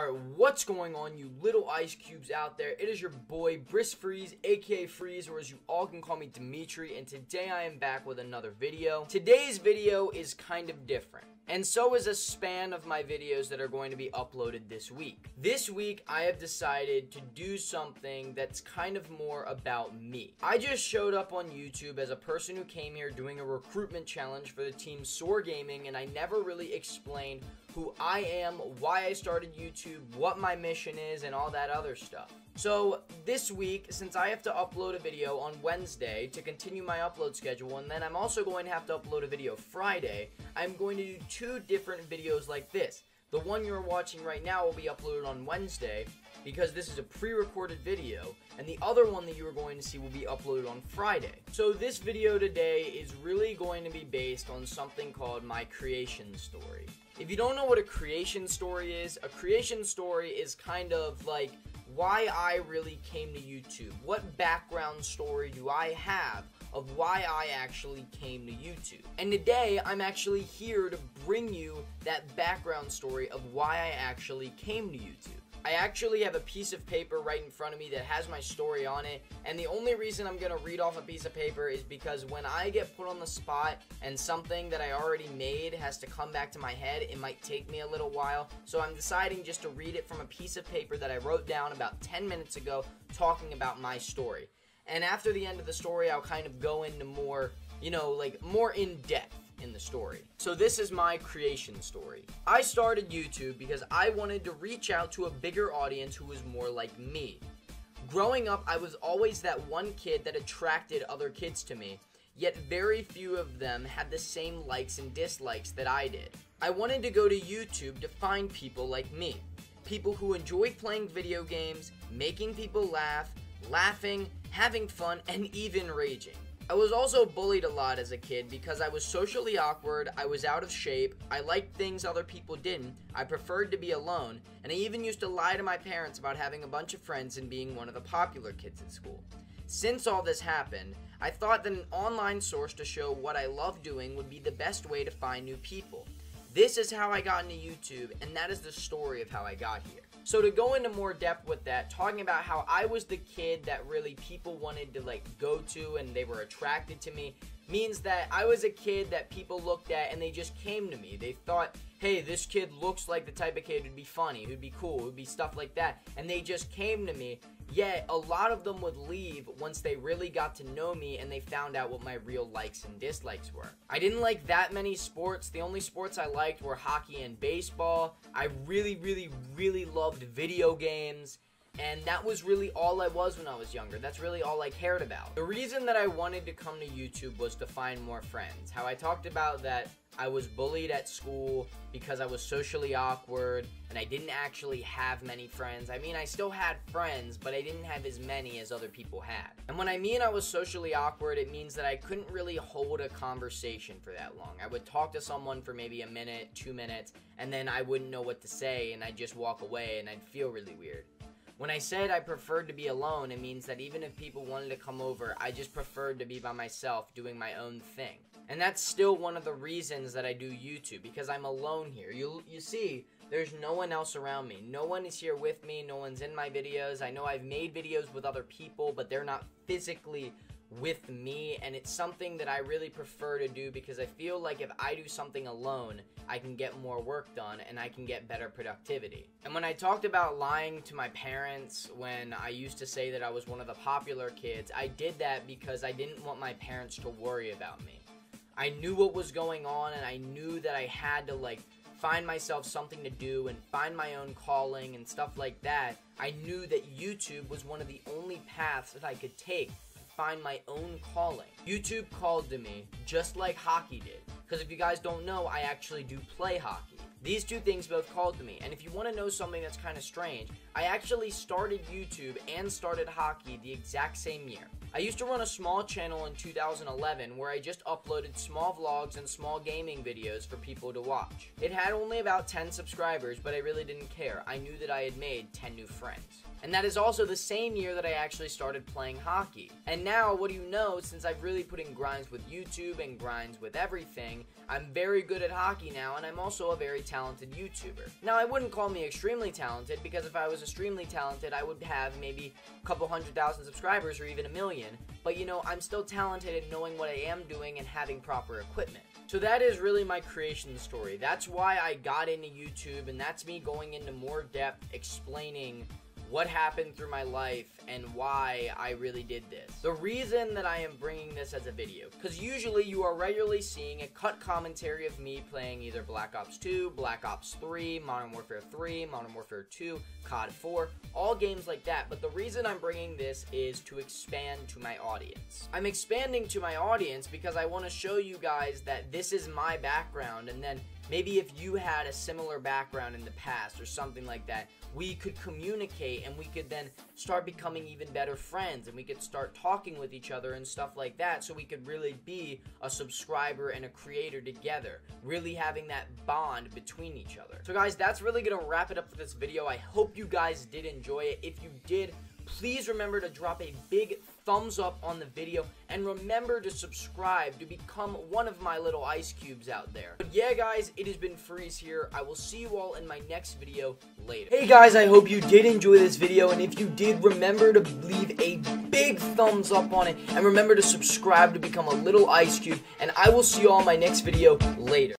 are what's going on, you little ice cubes out there. It is your boy Brisk Freeze, aka Freeze, or as you all can call me Dmitri, and today I am back with another video. Today's video is kind of different. And so is a span of my videos that are going to be uploaded this week. This week, I have decided to do something that's kind of more about me. I just showed up on YouTube as a person who came here doing a recruitment challenge for the team Soar Gaming, and I never really explained who I am, why I started YouTube, what my mission is, and all that other stuff. So, this week, since I have to upload a video on Wednesday to continue my upload schedule, and then I'm also going to have to upload a video Friday, I'm going to do two different videos like this. The one you're watching right now will be uploaded on Wednesday because this is a pre-recorded video and the other one that you are going to see will be uploaded on Friday. So this video today is really going to be based on something called my creation story. If you don't know what a creation story is, a creation story is kind of like why I really came to YouTube. What background story do I have of why I actually came to YouTube. And today, I'm actually here to bring you that background story of why I actually came to YouTube. I actually have a piece of paper right in front of me that has my story on it, and the only reason I'm gonna read off a piece of paper is because when I get put on the spot and something that I already made has to come back to my head, it might take me a little while. So I'm deciding just to read it from a piece of paper that I wrote down about 10 minutes ago talking about my story. And after the end of the story, I'll kind of go into more, you know, like more in depth in the story. So this is my creation story. I started YouTube because I wanted to reach out to a bigger audience who was more like me. Growing up, I was always that one kid that attracted other kids to me, yet very few of them had the same likes and dislikes that I did. I wanted to go to YouTube to find people like me. People who enjoy playing video games, making people laugh, laughing, having fun, and even raging. I was also bullied a lot as a kid because I was socially awkward, I was out of shape, I liked things other people didn't, I preferred to be alone, and I even used to lie to my parents about having a bunch of friends and being one of the popular kids at school. Since all this happened, I thought that an online source to show what I love doing would be the best way to find new people. This is how I got into YouTube, and that is the story of how I got here. So to go into more depth with that, talking about how I was the kid that really people wanted to like go to and they were attracted to me means that I was a kid that people looked at and they just came to me. They thought, hey, this kid looks like the type of kid who'd be funny, who'd be cool, who'd be stuff like that. And they just came to me. Yet, a lot of them would leave once they really got to know me and they found out what my real likes and dislikes were. I didn't like that many sports. The only sports I liked were hockey and baseball. I really, really, really loved video games and that was really all I was when I was younger. That's really all I cared about. The reason that I wanted to come to YouTube was to find more friends. How I talked about that I was bullied at school because I was socially awkward and I didn't actually have many friends. I mean, I still had friends, but I didn't have as many as other people had. And when I mean I was socially awkward, it means that I couldn't really hold a conversation for that long. I would talk to someone for maybe a minute, two minutes, and then I wouldn't know what to say and I'd just walk away and I'd feel really weird. When I said I preferred to be alone, it means that even if people wanted to come over, I just preferred to be by myself doing my own thing. And that's still one of the reasons that I do YouTube, because I'm alone here. You, you see, there's no one else around me. No one is here with me, no one's in my videos. I know I've made videos with other people, but they're not physically with me and it's something that I really prefer to do because I feel like if I do something alone, I can get more work done and I can get better productivity. And when I talked about lying to my parents when I used to say that I was one of the popular kids, I did that because I didn't want my parents to worry about me. I knew what was going on and I knew that I had to like find myself something to do and find my own calling and stuff like that. I knew that YouTube was one of the only paths that I could take find my own calling. YouTube called to me just like hockey did. Because if you guys don't know, I actually do play hockey. These two things both called to me. And if you want to know something that's kind of strange, I actually started YouTube and started hockey the exact same year. I used to run a small channel in 2011 where I just uploaded small vlogs and small gaming videos for people to watch. It had only about 10 subscribers, but I really didn't care. I knew that I had made 10 new friends. And that is also the same year that I actually started playing hockey. And now, what do you know, since I've really put in grinds with YouTube and grinds with everything, I'm very good at hockey now, and I'm also a very talented YouTuber. Now, I wouldn't call me extremely talented, because if I was extremely talented, I would have maybe a couple hundred thousand subscribers or even a million. But you know, I'm still talented at knowing what I am doing and having proper equipment. So that is really my creation story. That's why I got into YouTube, and that's me going into more depth explaining what happened through my life and why I really did this. The reason that I am bringing this as a video, because usually you are regularly seeing a cut commentary of me playing either Black Ops 2, Black Ops 3, Modern Warfare 3, Modern Warfare 2, COD 4, all games like that. But the reason I'm bringing this is to expand to my audience. I'm expanding to my audience because I want to show you guys that this is my background and then maybe if you had a similar background in the past or something like that, we could communicate and we could then start becoming even better friends and we could start talking with each other and stuff like that. So we could really be a subscriber and a creator together really having that bond between each other. So guys that's really gonna wrap it up for this video. I hope you guys did enjoy it. If you did please remember to drop a big thumbs up on the video and remember to subscribe to become one of my little ice cubes out there. But yeah guys, it has been Freeze here. I will see you all in my next video later. Hey guys, I hope you did enjoy this video and if you did, remember to leave a big thumbs up on it and remember to subscribe to become a little ice cube and I will see you all in my next video later.